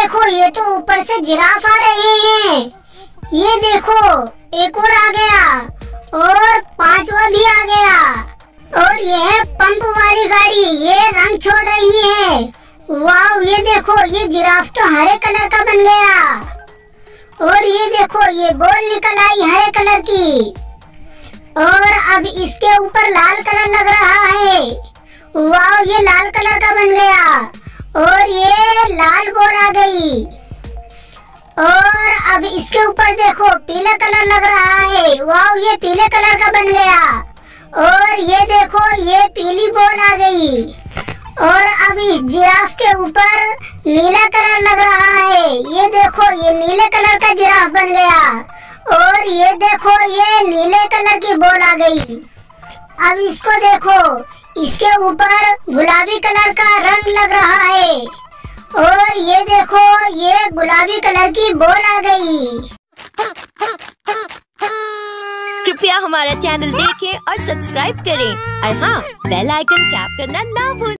देखो, ये तो ऊपर से जिराफ आ रहे हैं। ये देखो, एक और आ गया, और पांचवा भी आ गया। और ये पंप वाली गाड़ी, ये रंग छोड़ रही है। वाह ये देखो, ये जिराफ तो हरे कलर का बन गया। और ये देखो, ये बॉल निकल आई हरे कलर की। और अब इसके ऊपर लाल कलर लग रहा है। वाह ये लाल कलर का बन गया। और ये लाल बोर आ गई। और अब इसके ऊपर देखो, पीला कलर लग रहा है। वाह ये पीले कलर का बन गया। और ये देखो, ये पीली बोल आ गई। और अब इस जिराफ के ऊपर नीला कलर लग रहा है। ये देखो, ये नीले कलर का जिराफ बन गया। और ये देखो, ये नीले कलर की बोल आ गई। अब इसको देखो, इसके ऊपर गुलाबी कलर का रंग लग रहा है। और ये देखो, ये गुलाबी कलर की बोल आ गई। कृपया हमारा चैनल देखें और सब्सक्राइब करें। और हाँ बेल आइकन टैप करना ना भूलें